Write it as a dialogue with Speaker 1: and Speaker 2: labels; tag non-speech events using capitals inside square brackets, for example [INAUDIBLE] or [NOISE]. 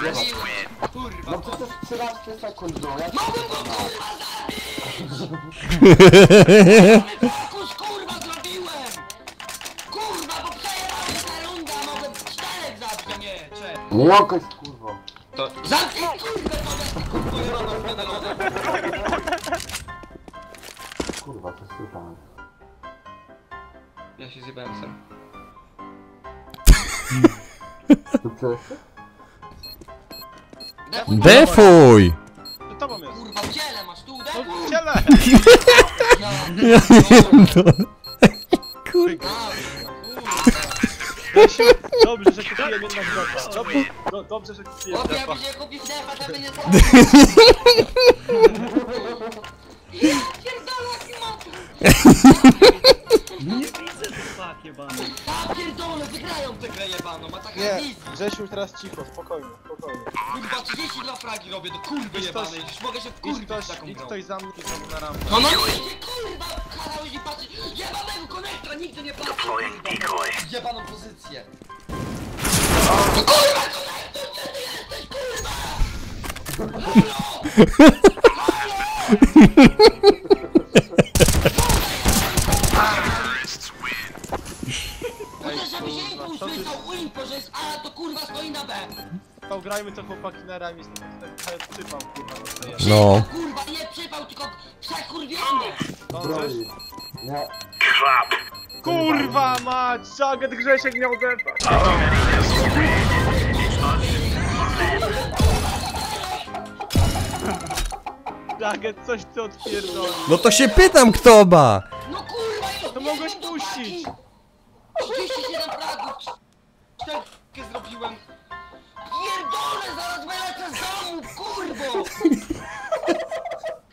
Speaker 1: Kurwa,
Speaker 2: No przecież 13 sekund, no jak...
Speaker 1: Mogłem go kurwa zabić! [LAUGHS] Fokus kurwa zrobiłem! Kurwa, bo przejechałem ta runda, mogłem czterech zabić, a nie, trzech.
Speaker 2: Jakoś kurwo.
Speaker 1: To zamknij kurwę, to kurwa jebana wpierdolona.
Speaker 2: Kurwa, co słyszałem.
Speaker 1: Ja się zjebałem sam.
Speaker 2: Tu przecież?
Speaker 3: Defuj!
Speaker 4: To tobą jest.
Speaker 1: Kurwa, w ciele masz tu,
Speaker 4: No w ciele!
Speaker 3: Kurwa.
Speaker 4: Grzesiu, dobrze, że kupiłem jednak defa. Dobrze, do, dobrze, że kupiłem
Speaker 1: Chłopie,
Speaker 4: defa.
Speaker 1: jakbyś nie kupił defa, to by nie zabił. [LAUGHS] Ja pierdolę, jaki! [LAUGHS]
Speaker 5: Nie widzę tych jebany.
Speaker 1: Grę jebaną, a taka
Speaker 4: Nie,
Speaker 1: nic.
Speaker 4: Grzesiu, teraz cicho, spokojnie, spokojnie.
Speaker 1: Kurwa, 32 fragi robię do kurwy
Speaker 4: Idź ktoś-
Speaker 1: jebanej, już mogę się
Speaker 4: Idź
Speaker 1: wkurwić
Speaker 4: ktoś,
Speaker 1: taką
Speaker 4: idź
Speaker 1: grą.
Speaker 4: ktoś za mnie, to na rampę.
Speaker 1: No no nie, kurwa, karałeś i patrzy, jebanego konektora, nigdy nie patrzę, kurwa, jebaną pozycję. No kurwa, konektor, gdzie ty jesteś, kurwa? [LAUGHS] Chociaż żeby się
Speaker 4: kurwa,
Speaker 1: impuls
Speaker 4: co ty-
Speaker 1: wysłał u info, że jest A, to kurwa stoi na B.
Speaker 4: To grajmy to chłopaki na rami, ten przypał, kurwa, dostaje.
Speaker 3: No.
Speaker 1: Kurwa, nie przypał, tylko przekurwiony.
Speaker 4: Dążysz?
Speaker 2: Broi. Nie.
Speaker 4: Kurwa mać, Szaghet Grzesiek miał defa. Szaghet, coś ty odpierdolił.
Speaker 3: No to się pytam kto ma!
Speaker 1: No kurwa, jest
Speaker 4: To mogłeś puścić.
Speaker 1: Fragi. 37 fragów. Czterkę zrobiłem. Pierdolę, zaraz wylecę z domu, kurwo!